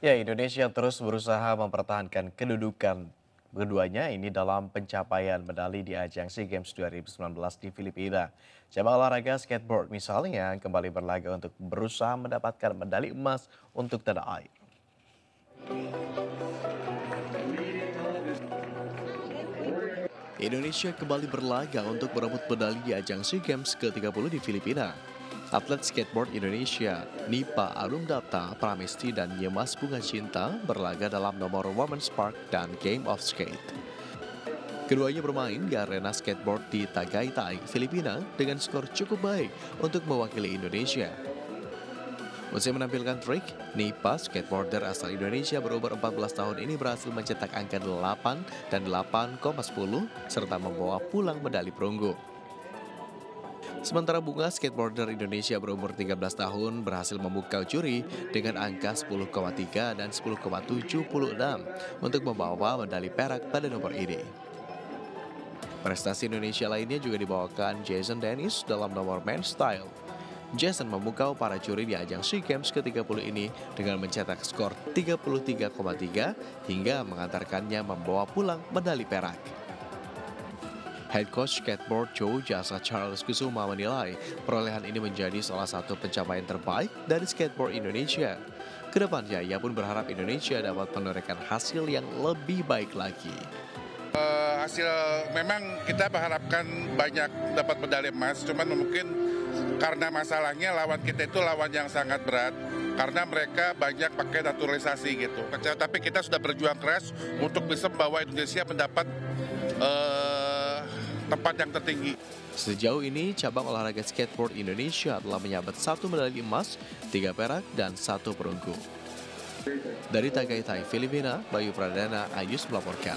Ya, Indonesia terus berusaha mempertahankan kedudukan keduanya ini dalam pencapaian medali di ajang SEA Games 2019 di Filipina. Cabang olahraga skateboard misalnya kembali berlaga untuk berusaha mendapatkan medali emas untuk tanah air. Indonesia kembali berlaga untuk merebut medali di ajang SEA Games ke-30 di Filipina. Atlet skateboard Indonesia, Nipa Arumdata Pramesti dan Yemas Bunga Cinta berlaga dalam nomor Women's Park dan Game of Skate. Keduanya bermain di arena skateboard di Tagaytay, Filipina dengan skor cukup baik untuk mewakili Indonesia. Usai menampilkan trik, Nipa, skateboarder asal Indonesia berumur 14 tahun ini berhasil mencetak angka 8 dan 8,10 serta membawa pulang medali perunggu. Sementara Bunga, skateboarder Indonesia berumur 13 tahun, berhasil memukau juri dengan angka 10,3 dan 10,76 untuk membawa medali perak pada nomor ini. Prestasi Indonesia lainnya juga dibawakan Jason Dennis dalam nomor men's style. Jason memukau para juri di ajang SEA Games ke-30 ini dengan mencetak skor 33,3 hingga mengantarkannya membawa pulang medali perak. Head coach skateboard Joe Jasa Charles Kusuma menilai perolehan ini menjadi salah satu pencapaian terbaik dari skateboard Indonesia. Ke depannya, ia pun berharap Indonesia dapat menorehkan hasil yang lebih baik lagi. Uh, hasil memang kita berharapkan banyak dapat medali emas, cuman mungkin karena masalahnya lawan kita itu lawan yang sangat berat karena mereka banyak pakai naturalisasi gitu. Tapi kita sudah berjuang keras untuk bisa membawa Indonesia mendapat uh, tempat yang tertinggi. Sejauh ini, cabang olahraga skateboard Indonesia telah menyabet satu medali emas, tiga perak, dan satu perunggu. Dari Tagaytay, Filipina, Bayu Pradana, Ayus melaporkan.